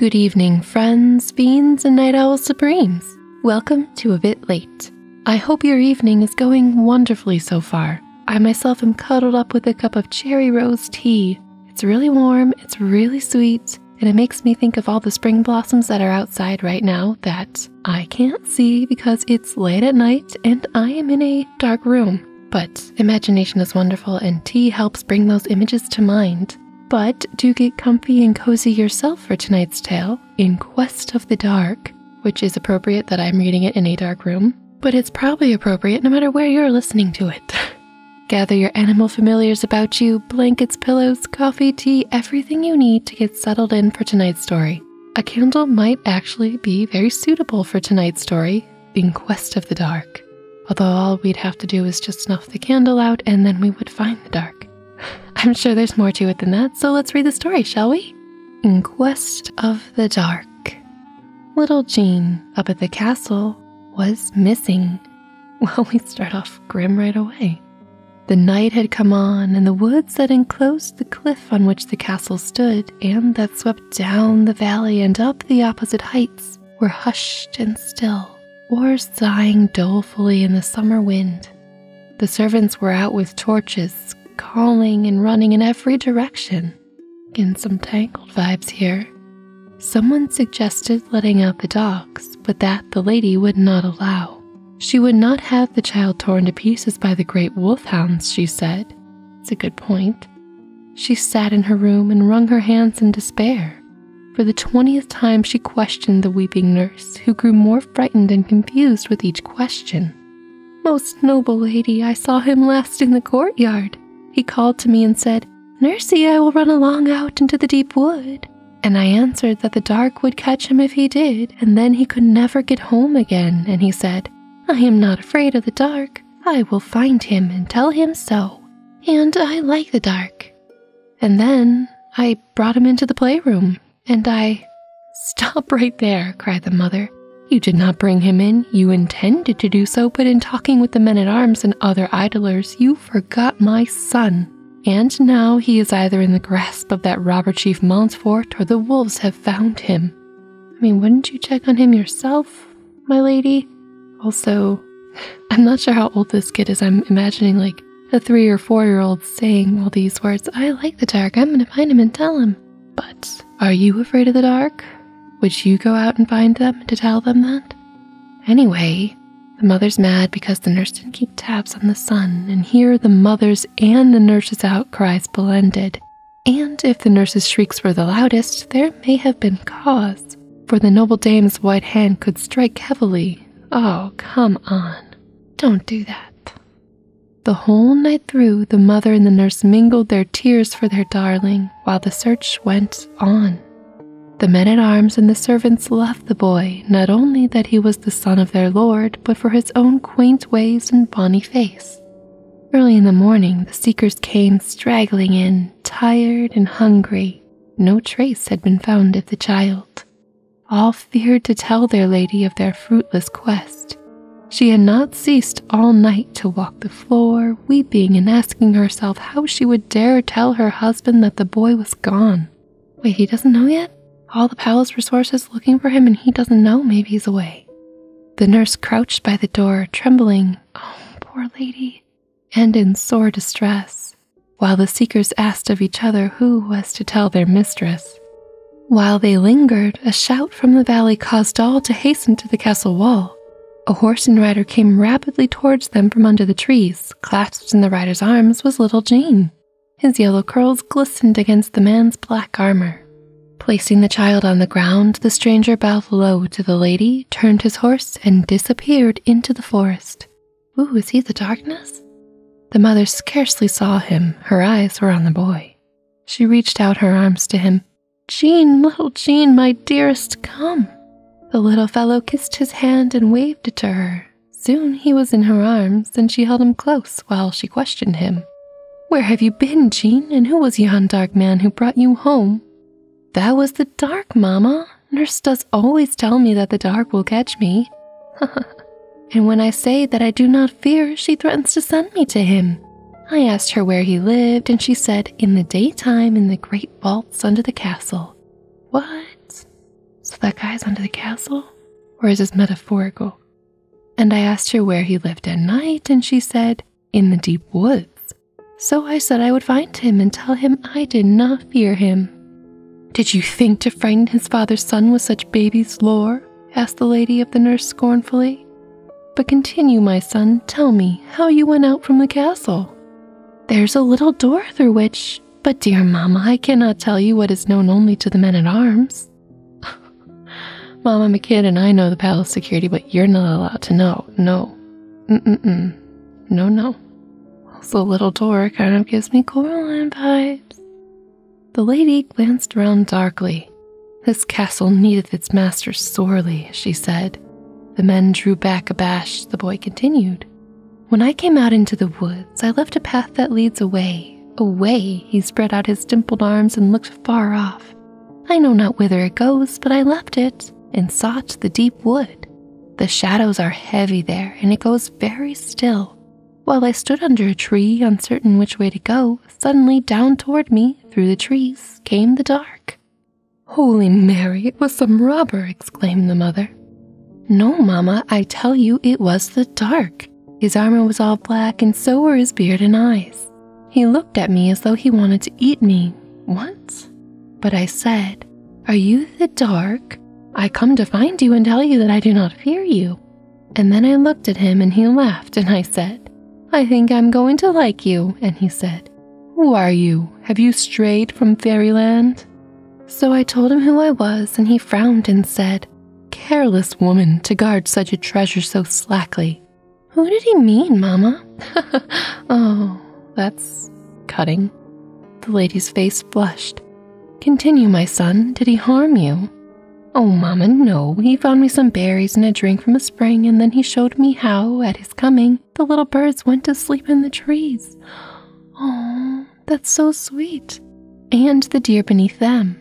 Good evening, friends, fiends, and night owl supremes. Welcome to A Bit Late. I hope your evening is going wonderfully so far. I myself am cuddled up with a cup of cherry rose tea. It's really warm, it's really sweet, and it makes me think of all the spring blossoms that are outside right now that I can't see because it's late at night and I am in a dark room. But imagination is wonderful, and tea helps bring those images to mind. But do get comfy and cozy yourself for tonight's tale, In Quest of the Dark, which is appropriate that I'm reading it in a dark room, but it's probably appropriate no matter where you're listening to it. Gather your animal familiars about you, blankets, pillows, coffee, tea, everything you need to get settled in for tonight's story. A candle might actually be very suitable for tonight's story, In Quest of the Dark. Although all we'd have to do is just snuff the candle out and then we would find the dark. I'm sure there's more to it than that, so let's read the story, shall we? In Quest of the Dark. Little Jean, up at the castle, was missing. Well, we start off grim right away. The night had come on, and the woods that enclosed the cliff on which the castle stood and that swept down the valley and up the opposite heights were hushed and still, or sighing dolefully in the summer wind. The servants were out with torches, calling and running in every direction. In some tangled vibes here. Someone suggested letting out the dogs, but that the lady would not allow. She would not have the child torn to pieces by the great wolfhounds, she said. It's a good point. She sat in her room and wrung her hands in despair. For the twentieth time, she questioned the weeping nurse, who grew more frightened and confused with each question. Most noble lady, I saw him last in the courtyard. He called to me and said, Nursey, I will run along out into the deep wood. And I answered that the dark would catch him if he did, and then he could never get home again. And he said, I am not afraid of the dark. I will find him and tell him so. And I like the dark. And then I brought him into the playroom, and I. Stop right there, cried the mother. You did not bring him in. You intended to do so, but in talking with the men at arms and other idlers, you forgot my son. And now he is either in the grasp of that robber chief Montefort or the wolves have found him. I mean, wouldn't you check on him yourself, my lady? Also, I'm not sure how old this kid is. I'm imagining like a three or four year old saying all these words I like the dark. I'm going to find him and tell him. But are you afraid of the dark? Would you go out and find them to tell them that? Anyway, the mother's mad because the nurse didn't keep tabs on the son, and here the mother's and the nurse's outcries blended. And if the nurse's shrieks were the loudest, there may have been cause, for the noble dame's white hand could strike heavily. Oh, come on. Don't do that. The whole night through, the mother and the nurse mingled their tears for their darling while the search went on. The men at arms and the servants loved the boy, not only that he was the son of their lord, but for his own quaint ways and bonny face. Early in the morning, the seekers came straggling in, tired and hungry. No trace had been found of the child. All feared to tell their lady of their fruitless quest. She had not ceased all night to walk the floor, weeping and asking herself how she would dare tell her husband that the boy was gone. Wait, he doesn't know yet? All the palace resources looking for him and he doesn't know maybe he's away. The nurse crouched by the door, trembling, oh, poor lady, and in sore distress, while the seekers asked of each other who was to tell their mistress. While they lingered, a shout from the valley caused all to hasten to the castle wall. A horse and rider came rapidly towards them from under the trees. Clasped in the rider's arms was little Jean. His yellow curls glistened against the man's black armor. Placing the child on the ground, the stranger bowed low to the lady, turned his horse, and disappeared into the forest. Ooh, is he the darkness? The mother scarcely saw him. Her eyes were on the boy. She reached out her arms to him. Jean, little Jean, my dearest, come. The little fellow kissed his hand and waved it to her. Soon he was in her arms, and she held him close while she questioned him. Where have you been, Jean, and who was yon dark man who brought you home? That was the dark, Mama. Nurse does always tell me that the dark will catch me. and when I say that I do not fear, she threatens to send me to him. I asked her where he lived, and she said, in the daytime in the great vaults under the castle. What? So that guy's under the castle? Or is this metaphorical? And I asked her where he lived at night, and she said, in the deep woods. So I said I would find him and tell him I did not fear him. Did you think to frighten his father's son with such baby's lore? asked the lady of the nurse scornfully. But continue, my son, tell me how you went out from the castle. There's a little door through which, but dear mamma, I cannot tell you what is known only to the men at arms. Mama, I'm a kid and I know the palace security, but you're not allowed to know. No. Mm-mm-mm. No, no. the little door kind of gives me Coraline vibes. The lady glanced around darkly. This castle needeth its master sorely, she said. The men drew back abashed. The boy continued. When I came out into the woods, I left a path that leads away. Away, he spread out his dimpled arms and looked far off. I know not whither it goes, but I left it and sought the deep wood. The shadows are heavy there, and it goes very still. While I stood under a tree, uncertain which way to go, suddenly down toward me, through the trees, came the dark. Holy Mary, it was some robber, exclaimed the mother. No, mamma, I tell you it was the dark. His armor was all black, and so were his beard and eyes. He looked at me as though he wanted to eat me. What? But I said, Are you the dark? I come to find you and tell you that I do not fear you. And then I looked at him and he laughed, and I said, I think I'm going to like you. And he said, Who are you? Have you strayed from fairyland? So I told him who I was, and he frowned and said, Careless woman to guard such a treasure so slackly. Who did he mean, Mamma? oh, that's cutting. The lady's face flushed. Continue, my son. Did he harm you? Oh, Mamma, no. He found me some berries and a drink from a spring, and then he showed me how, at his coming, the little birds went to sleep in the trees. Oh, that's so sweet. And the deer beneath them.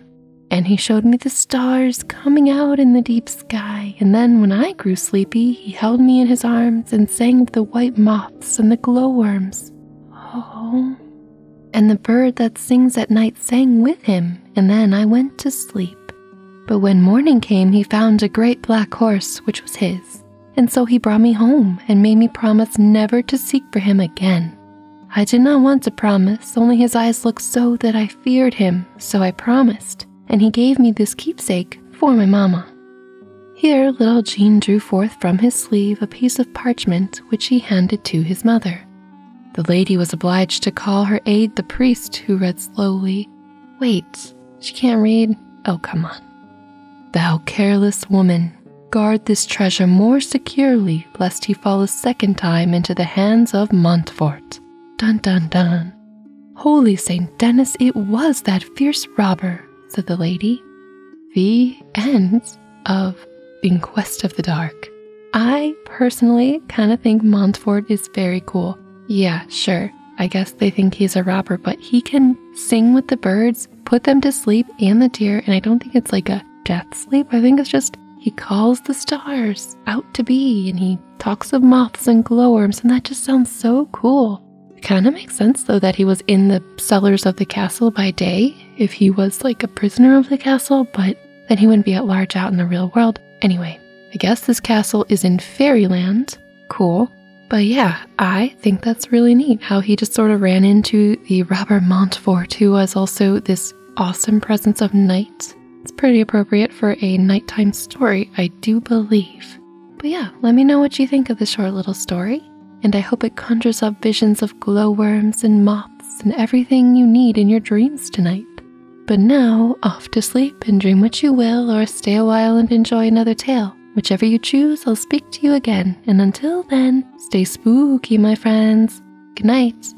And he showed me the stars coming out in the deep sky. And then, when I grew sleepy, he held me in his arms and sang of the white moths and the glowworms. Oh. And the bird that sings at night sang with him, and then I went to sleep. But when morning came, he found a great black horse, which was his. And so he brought me home and made me promise never to seek for him again. I did not want to promise, only his eyes looked so that I feared him, so I promised, and he gave me this keepsake for my mamma. Here, little Jean drew forth from his sleeve a piece of parchment which he handed to his mother. The lady was obliged to call her aide the priest, who read slowly. Wait, she can't read? Oh, come on. Thou careless woman, guard this treasure more securely, lest he fall a second time into the hands of Montefort. Dun dun dun. Holy Saint Denis, it was that fierce robber, said the lady. The end of In Quest of the Dark. I personally kind of think Montefort is very cool. Yeah, sure. I guess they think he's a robber, but he can sing with the birds, put them to sleep, and the deer, and I don't think it's like a death sleep. I think it's just he calls the stars out to be and he talks of moths and glowworms, and that just sounds so cool. It kind of makes sense though that he was in the cellars of the castle by day if he was like a prisoner of the castle, but then he wouldn't be at large out in the real world. Anyway, I guess this castle is in fairyland. Cool. But yeah, I think that's really neat how he just sort of ran into the robber Montefort, who was also this awesome presence of night it's pretty appropriate for a nighttime story, I do believe. But yeah, let me know what you think of this short little story, and I hope it conjures up visions of glowworms and moths and everything you need in your dreams tonight. But now, off to sleep and dream what you will, or stay a while and enjoy another tale. Whichever you choose, I'll speak to you again. And until then, stay spooky, my friends. Good night.